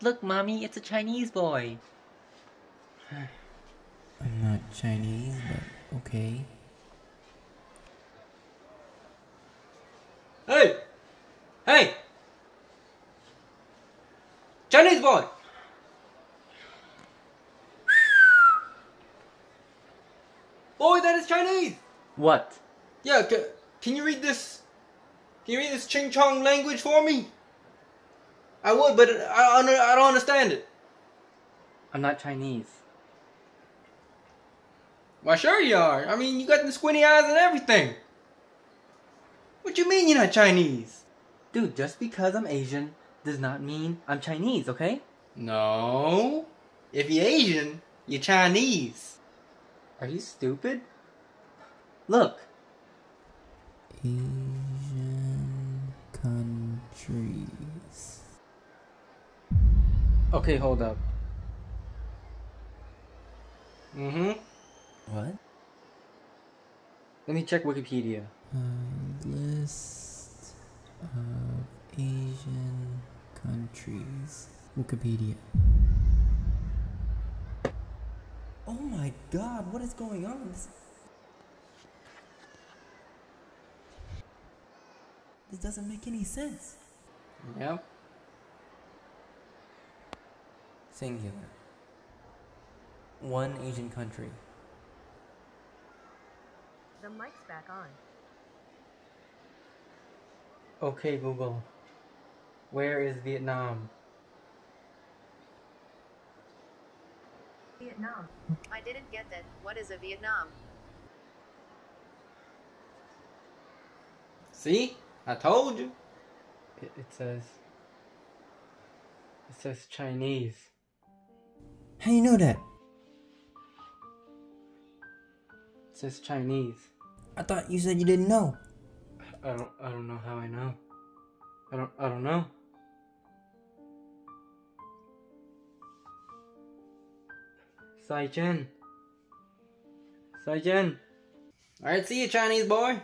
Look, mommy, it's a Chinese boy. I'm not Chinese, but okay. Hey! Hey! Chinese boy! Boy, that is Chinese! What? Yeah, ca can you read this? Can you read this Ching Chong language for me? I would, but I, I, don't- understand it. I'm not Chinese. Why, sure you are. I mean, you got the squinty eyes and everything. What you mean you're not Chinese? Dude, just because I'm Asian does not mean I'm Chinese, okay? No. If you're Asian, you're Chinese. Are you stupid? Look, Asian countries. Okay, hold up. Mm-hmm. What? Let me check Wikipedia. A list of Asian countries. Wikipedia. Oh my god, what is going on? This, this doesn't make any sense. Yep. Singular. One Asian country. The mic's back on. Okay, Google. Where is Vietnam? Vietnam. I didn't get that. What is a Vietnam? See? I told you. It, it says. It says Chinese. How you know that? It says Chinese. I thought you said you didn't know. I don't. I don't know how I know. I don't. I don't know. Sai Chen. Sai Chen. Alright, see you, Chinese boy.